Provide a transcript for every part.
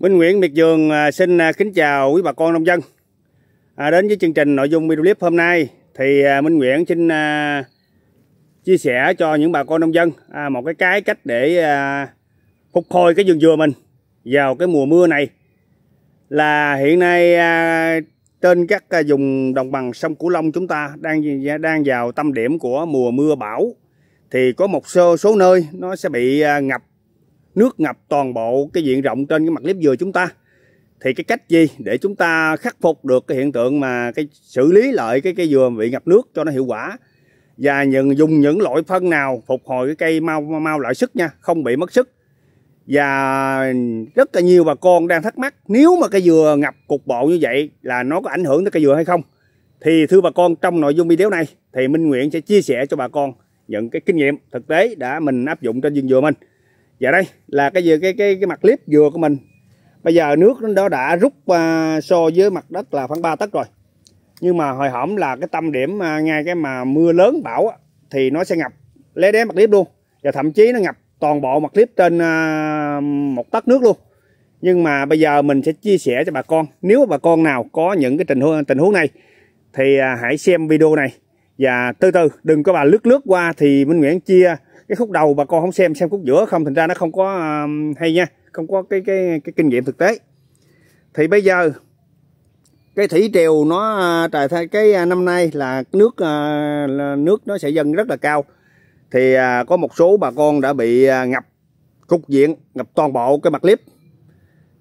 Minh Nguyễn Miệt Dường à, xin à, kính chào quý bà con nông dân. À, Đến với chương trình nội dung video clip hôm nay Thì à, Minh Nguyễn xin chia sẻ cho những bà con nông dân Một cái cái cách để phục hồi cái vườn dừa mình Vào cái mùa mưa này. Là hiện nay trên các vùng đồng bằng sông Cửu Long chúng ta đang đang vào tâm điểm của mùa mưa bão thì có một số, số nơi nó sẽ bị ngập nước ngập toàn bộ cái diện rộng trên cái mặt clip dừa chúng ta. Thì cái cách gì để chúng ta khắc phục được cái hiện tượng mà cái xử lý lại cái cây dừa bị ngập nước cho nó hiệu quả? Và những dùng những loại phân nào phục hồi cái cây mau mau lại sức nha, không bị mất sức. Và rất là nhiều bà con đang thắc mắc, nếu mà cây dừa ngập cục bộ như vậy là nó có ảnh hưởng tới cây dừa hay không? Thì thưa bà con, trong nội dung video này thì Minh Nguyện sẽ chia sẻ cho bà con những cái kinh nghiệm thực tế đã mình áp dụng trên vườn dừa mình và đây là cái cái cái cái mặt clip dừa của mình. Bây giờ nước đó đã rút uh, so với mặt đất là khoảng 3 tấc rồi. Nhưng mà hồi hổm là cái tâm điểm uh, ngay cái mà mưa lớn bão á, thì nó sẽ ngập. Lé đé mặt clip luôn. Và thậm chí nó ngập toàn bộ mặt clip trên uh, một tấc nước luôn. Nhưng mà bây giờ mình sẽ chia sẻ cho bà con. Nếu bà con nào có những cái tình huống tình huống này thì uh, hãy xem video này và từ từ đừng có bà lướt lướt qua thì Minh Nguyễn chia cái khúc đầu bà con không xem xem khúc giữa không. Thành ra nó không có um, hay nha không có cái cái cái kinh nghiệm thực tế. Thì bây giờ cái thủy triều nó à, trời thay cái à, năm nay là nước uh, nước nó sẽ dâng rất là cao. Thì uh, có một số bà con đã bị uh, ngập cục diện ngập toàn bộ cái mặt clip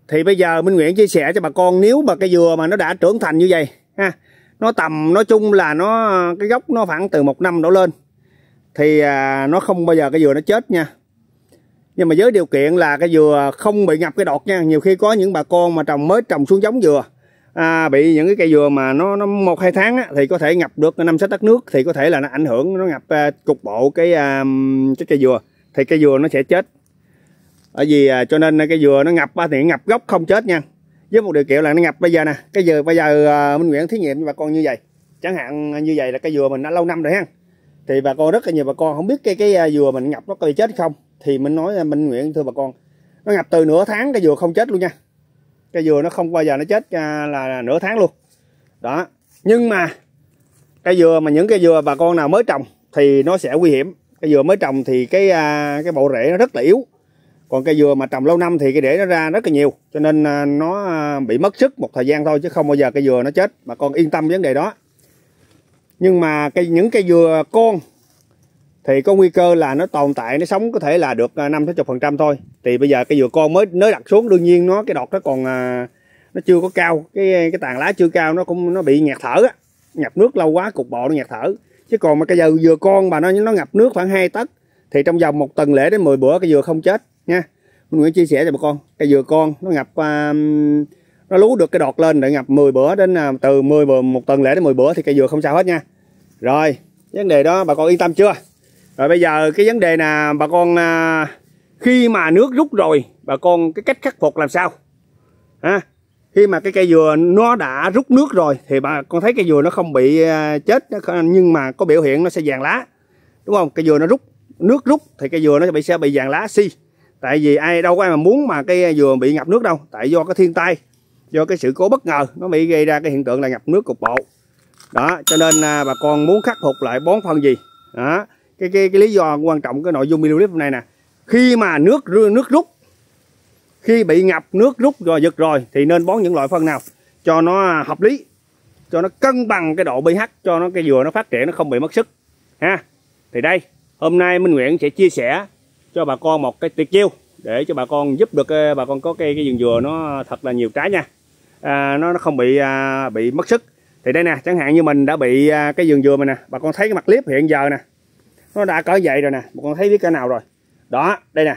thì bây giờ Minh Nguyễn chia sẻ cho bà con nếu mà cái dừa mà nó đã trưởng thành như vậy ha nó tầm nói chung là nó cái gốc nó khoảng từ một năm đổ lên. Thì à, nó không bao giờ cái dừa nó chết nha. Nhưng mà với điều kiện là cái dừa không bị ngập cái đọt nha. Nhiều khi có những bà con mà trồng mới trồng xuống giống dừa à, bị những cái cây dừa mà nó nó một hai tháng á, thì có thể ngập được năm sáu tấc nước thì có thể là nó ảnh hưởng nó ngập à, cục bộ cái à, cái cây dừa thì cây dừa nó sẽ chết. Bởi vì à, cho nên à, cái dừa nó ngập thì ngập gốc không chết nha với một điều kiện là nó ngập bây giờ nè. Cái dừa bây giờ ờ, minh nguyễn thí nghiệm với bà con như vậy. Chẳng hạn như vậy là cái dừa mình đã lâu năm rồi ha. Thì bà con rất là nhiều bà con không biết cái cái ờ, dừa mình ngập nó có bị chết không. Thì mình nói là minh nguyện thưa bà con nó ngập từ nửa tháng cái dừa không chết luôn nha. Cái dừa nó không bao giờ nó chết là, là nửa tháng luôn. Đó. Nhưng mà cái dừa mà những cái dừa bà con nào mới trồng thì nó sẽ nguy hiểm. Cái dừa mới trồng thì cái cái bộ rễ nó rất là yếu còn cây dừa mà trồng lâu năm thì cái rễ nó ra rất là nhiều. Cho nên à, nó à, bị mất sức một thời gian thôi chứ không bao giờ cây dừa nó chết. Bà con yên tâm vấn đề đó. Nhưng mà cây, những cây dừa con thì có nguy cơ là nó tồn tại, nó sống có thể là được à, năm sáu phần trăm thôi. Thì bây giờ cây dừa con mới nới đặt xuống, đương nhiên nó, cái đọt nó còn nó chưa có cao. Cái cái tàn lá chưa cao, nó cũng, nó bị ngạt thở á. Nhập nước lâu quá, cục bộ nó ngạt thở. Chứ còn mà cây dừa dừa con mà nó nó ngập nước khoảng hai tấc thì trong vòng một tuần lễ đến 10 bữa cây dừa không chết nha. Mình muốn chia sẻ cho bà con cây dừa con nó ngập uh, nó lú được cái đọt lên để ngập 10 bữa đến uh, từ 10 bữa một tuần lễ đến 10 bữa thì cây dừa không sao hết nha. Rồi vấn đề đó bà con yên tâm chưa? Rồi bây giờ cái vấn đề là bà con uh, khi mà nước rút rồi bà con cái cách khắc phục làm sao? Ha khi mà cái cây dừa nó đã rút nước rồi thì bà con thấy cây dừa nó không bị uh, chết nhưng mà có biểu hiện nó sẽ vàng lá. Đúng không? Cây dừa nó rút nước rút thì cây dừa nó sẽ bị sẽ bị vàng lá si. Tại vì ai đâu có ai mà muốn mà cây dừa bị ngập nước đâu. Tại do cái thiên tai do cái sự cố bất ngờ nó bị gây ra cái hiện tượng là ngập nước cục bộ. Đó cho nên à, bà con muốn khắc phục lại bón phân gì? Đó cái cái cái lý do quan trọng cái nội dung video clip này nè. Khi mà nước nước rút khi bị ngập nước rút rồi giật rồi thì nên bón những loại phân nào? Cho nó hợp lý cho nó cân bằng cái độ pH cho nó cái dừa nó phát triển nó không bị mất sức. Ha thì đây hôm nay Minh Nguyễn sẽ chia sẻ cho bà con một cái tuyệt chiêu để cho bà con giúp được ờ, bà con có cây cái vườn dừa nó thật là nhiều trái nha. À, nó nó không bị à, bị mất sức. Thì đây nè chẳng hạn như mình đã bị à, cái vườn dừa mình nè bà con thấy cái mặt clip hiện giờ nè nó đã cỡ vậy rồi nè bà con thấy biết cái nào rồi. Đó đây nè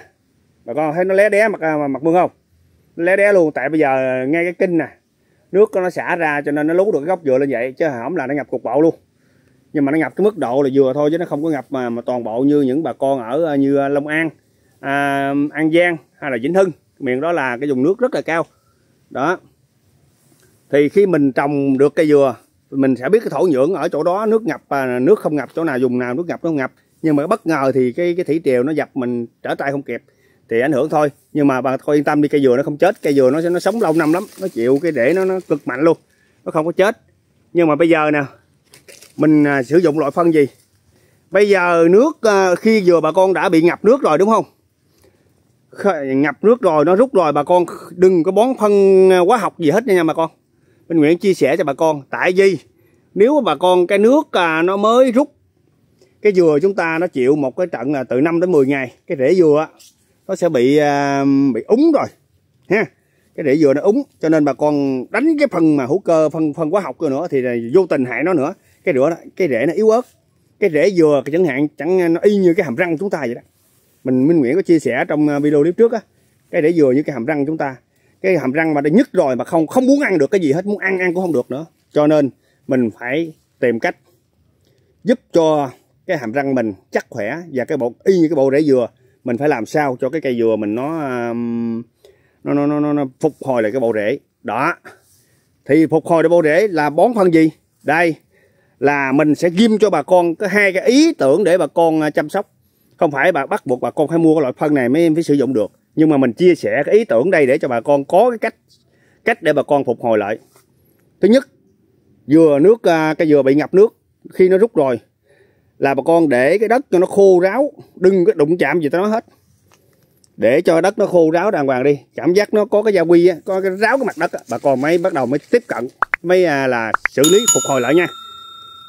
bà con thấy nó lé đé à, mặt mặt mương không? Nó lé đé luôn tại bây giờ ngay cái kinh nè nước nó xả ra cho nên nó lú được cái gốc dừa lên vậy chứ không là nó ngập cục bộ luôn nhưng mà nó ngập cái mức độ là vừa thôi chứ nó không có ngập mà, mà toàn bộ như những bà con ở à, như à, Long An à, An Giang hay là Vĩnh Hưng. Miền đó là cái vùng nước rất là cao. Đó. Thì khi mình trồng được cây dừa mình sẽ biết cái thổ nhưỡng ở chỗ đó nước ngập à, nước không ngập chỗ nào dùng nào nước ngập nó ngập. Nhưng mà bất ngờ thì cái cái thủy triều nó dập mình trở tay không kịp thì ảnh hưởng thôi. Nhưng mà bà thôi yên tâm đi cây dừa nó không chết cây dừa nó sẽ nó sống lâu năm lắm nó chịu cái rễ nó nó cực mạnh luôn nó không có chết. Nhưng mà bây giờ nè mình à, sử dụng loại phân gì? Bây giờ nước à, khi vừa bà con đã bị ngập nước rồi, đúng không? Ngập nước rồi, nó rút rồi, bà con đừng có bón phân à, hóa học gì hết nha bà con. Minh Nguyễn chia sẻ cho bà con, tại vì nếu bà con cái nước nó mới rút, cái dừa chúng ta nó chịu một cái trận là từ 5 đến 10 ngày, cái rễ dừa nó sẽ bị bị úng rồi, ha. Cái rễ dừa nó úng, cho nên bà con đánh cái phần mà hữu cơ, phân phân hóa học nữa thì vô tình hại nó nữa cái rửa cái rễ nó yếu ớt cái rễ dừa chẳng hạn chẳng nó y như cái hàm răng chúng ta vậy đó. Mình Minh Nguyễn có chia sẻ trong à, video clip trước á cái rễ dừa như cái hàm răng chúng ta. Cái hàm răng mà đã nhức rồi mà không không muốn ăn được cái gì hết muốn ăn ăn cũng không được nữa. Cho nên mình phải tìm cách giúp cho cái hàm răng mình chắc khỏe và cái bộ y như cái bộ rễ dừa mình phải làm sao cho cái cây dừa mình nó nó nó nó, nó phục hồi lại cái bộ rễ. Đó. Thì phục hồi lại bộ rễ là bón phân gì? Đây là mình sẽ ghim cho bà con có hai cái ý tưởng để bà con à, chăm sóc. Không phải bà bắt buộc bà con phải mua cái loại phân này mới phải sử dụng được, nhưng mà mình chia sẻ cái ý tưởng đây để cho bà con có cái cách cách để bà con phục hồi lại. Thứ nhất, dừa nước à, cái dừa bị ngập nước, khi nó rút rồi là bà con để cái đất cho nó khô ráo, đừng có đụng chạm gì tới nó hết. Để cho đất nó khô ráo đàng hoàng đi, cảm giác nó có cái gia quy có cái ráo cái mặt đất bà con mới bắt đầu mới tiếp cận, mới à, là xử lý, phục hồi lại nha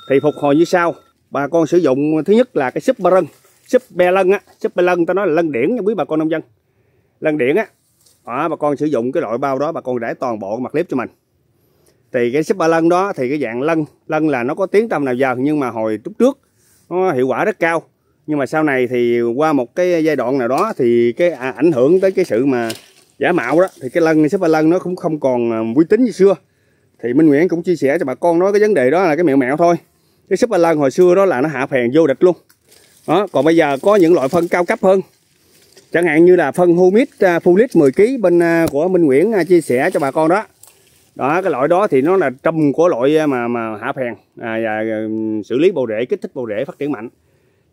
thì phục hồi như sau. Bà con sử dụng thứ nhất là cái súp ba lân súp be lân á súp be lân ta nói là lân điển nha quý bà con nông dân. Lân điển á đó, bà con sử dụng cái loại bao đó bà con để toàn bộ mặt clip cho mình. Thì cái súp ba lân đó thì cái dạng lân lân là nó có tiếng tâm nào giờ nhưng mà hồi lúc trước nó hiệu quả rất cao. Nhưng mà sau này thì qua một cái giai đoạn nào đó thì cái à, ảnh hưởng tới cái sự mà giả mạo đó thì cái lân súp ba lân nó cũng không còn à, uy tín như xưa. Thì Minh Nguyễn cũng chia sẻ cho bà con nói cái vấn đề đó là cái mẹo mẹo thôi cái súp ba lân hồi xưa đó là nó hạ phèn vô địch luôn. Đó còn bây giờ có những loại phân cao cấp hơn. Chẳng hạn như là phân humic uh, à, fulit 10 kg bên à, của Minh Nguyễn à, chia sẻ cho bà con đó. Đó cái loại đó thì nó là trong của loại mà mà hạ phèn à, và xử lý bầu rễ kích thích bầu rễ phát triển mạnh.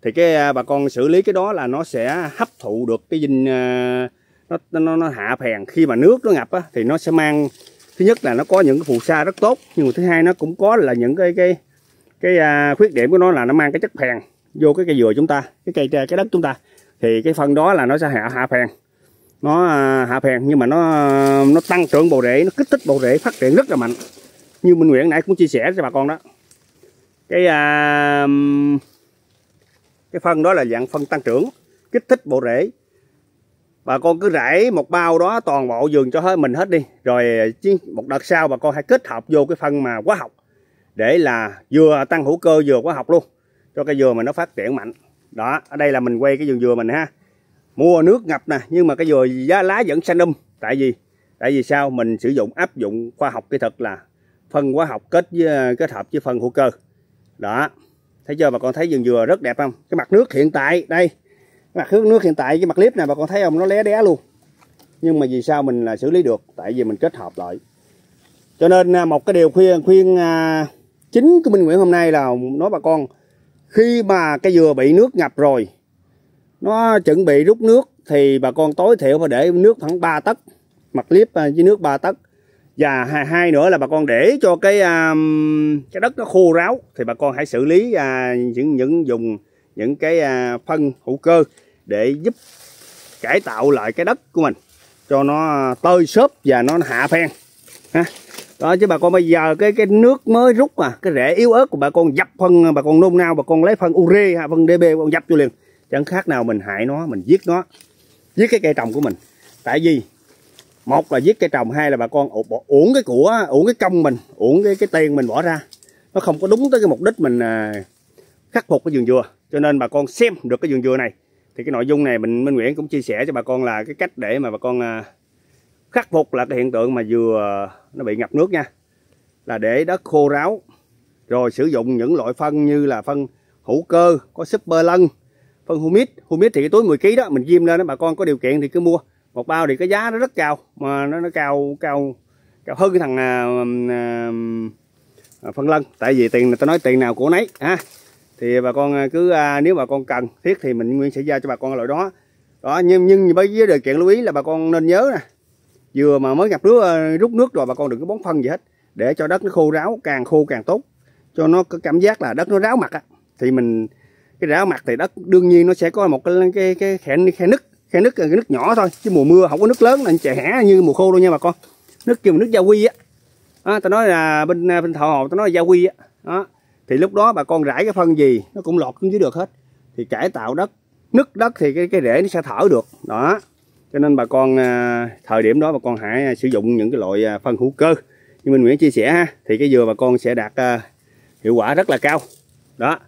Thì cái bà con xử lý cái đó là nó sẽ hấp thụ được cái dinh nó, nó nó hạ phèn. Khi mà nước nó ngập á, thì nó sẽ mang thứ nhất là nó có những cái phù sa rất tốt nhưng mà thứ hai nó cũng có là những cái cái cái à, khuyết điểm của nó là nó mang cái chất phèn vô cái cây dừa chúng ta cái cây cái đất chúng ta. Thì cái phân đó là nó sẽ hạ hạ phèn. Nó à, hạ phèn nhưng mà nó nó tăng trưởng bộ rễ nó kích thích bộ rễ phát triển rất là mạnh. Như Minh Nguyễn nãy cũng chia sẻ cho bà con đó. Cái à, cái phân đó là dạng phân tăng trưởng kích thích bộ rễ. Bà con cứ rải một bao đó toàn bộ vườn cho hết mình hết đi. Rồi à, một đợt sau bà con hãy kết hợp vô cái phân mà hóa học để là vừa tăng hữu cơ vừa hóa học luôn, cho cây dừa mà nó phát triển mạnh. Đó, ở đây là mình quay cái vườn dừa mình ha. Mua nước ngập nè, nhưng mà cái dừa giá lá vẫn xanh um. Tại vì tại vì sao? Mình sử dụng, áp dụng khoa học kỹ thuật là phân hóa học kết với, kết hợp với phân hữu cơ. Đó, thấy chưa? Bà con thấy vườn dừa rất đẹp không? Cái mặt nước hiện tại, đây mặt nước nước hiện tại, cái mặt clip này bà con thấy không? Nó lé đé luôn. Nhưng mà vì sao mình là xử lý được? Tại vì mình kết hợp lại. Cho nên à, một cái điều khuyên khuyên à, chính của Minh Nguyễn hôm nay là nói bà con khi mà cái dừa bị nước ngập rồi nó chuẩn bị rút nước thì bà con tối thiểu phải để nước khoảng 3 tấc mặt clip với à, nước 3 tấc. Và hai, hai nữa là bà con để cho cái um, cái đất nó khô ráo thì bà con hãy xử lý uh, những những dùng những cái uh, phân hữu cơ để giúp cải tạo lại cái đất của mình cho nó tơi xốp và nó hạ phen ha đó chứ bà con bây giờ cái cái nước mới rút mà cái rễ yếu ớt của bà con dập phân bà con nôn nao bà con lấy phân ure ha phân db bà con dập vô liền. Chẳng khác nào mình hại nó mình giết nó giết cái cây trồng của mình. Tại vì một là giết cây trồng hai là bà con uổng cái của uổng cái công mình uổng cái cái tiền mình bỏ ra. Nó không có đúng tới cái mục đích mình à, khắc phục cái vườn dừa. Cho nên bà con xem được cái vườn dừa này. Thì cái nội dung này mình Minh Nguyễn cũng chia sẻ cho bà con là cái cách để mà bà con à, khắc phục là cái hiện tượng mà dừa nó bị ngập nước nha. Là để đất khô ráo rồi sử dụng những loại phân như là phân hữu cơ có super lân phân humic humic thì cái túi 10 kg đó mình ghim lên đó bà con có điều kiện thì cứ mua. Một bao thì cái giá nó rất cao mà nó nó cao cao cao hơn cái thằng à, à, phân lân. Tại vì tiền tôi nói tiền nào của nấy ha. Thì bà con à, cứ à, nếu bà con cần thiết thì mình nguyên sẽ giao cho bà con loại đó. Đó nhưng nhưng với điều kiện lưu ý là bà con nên nhớ nè vừa mà mới ngập nước ờ, rút nước rồi bà con đừng có bón phân gì hết. Để cho đất nó khô ráo càng khô càng tốt. Cho nó có cảm giác là đất nó ráo mặt á. Thì mình cái ráo mặt thì đất đương nhiên nó sẽ có một cái cái cái khe, khe nứt. Khe nứt cái nứt nhỏ thôi chứ mùa mưa không có nước lớn nên chè hẻ như mùa khô đâu nha bà con. Nước kêu nước gia quy á. À, tao nói là bên à, bên thọ hồ tao nói là gia quy á. Đó. Thì lúc đó bà con rải cái phân gì nó cũng lọt xuống dưới được hết. Thì cải tạo đất nứt đất thì cái cái rễ nó sẽ thở được. Đó cho nên bà con à, thời điểm đó bà con hãy à, sử dụng những cái loại à, phân hữu cơ. Như mình Nguyễn chia sẻ ha thì cái dừa bà con sẽ đạt hiệu quả rất là cao. Đó.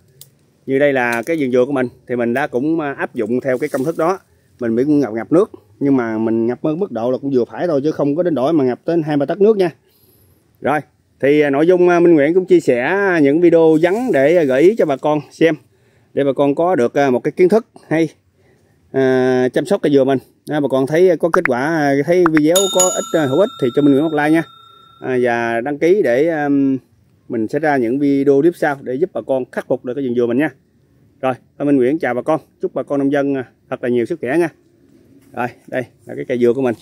Như đây là cái vườn dừa của mình thì mình đã cũng áp dụng theo cái công thức đó. Mình bị ngập ngập nước nhưng mà mình ngập mức độ là cũng vừa phải thôi chứ không có đến đổi mà ngập tới hai ba tấc nước nha. Rồi thì nội dung Minh Nguyễn cũng chia sẻ những video vắn để gợi ý cho bà con xem để bà con có được một cái kiến thức hay à, chăm sóc cây dừa mình à, bà con thấy có kết quả à, thấy video có ích à, hữu ích thì cho mình một like nha. À, và đăng ký để um, mình sẽ ra những video tiếp sau để giúp bà con khắc phục được cái vườn dừa mình nha. Rồi thôi Minh Nguyễn chào bà con. Chúc bà con nông dân à, thật là nhiều sức khỏe nha. Rồi đây là cái cây dừa của mình.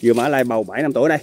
Dừa mã lai bầu 7 năm tuổi đây.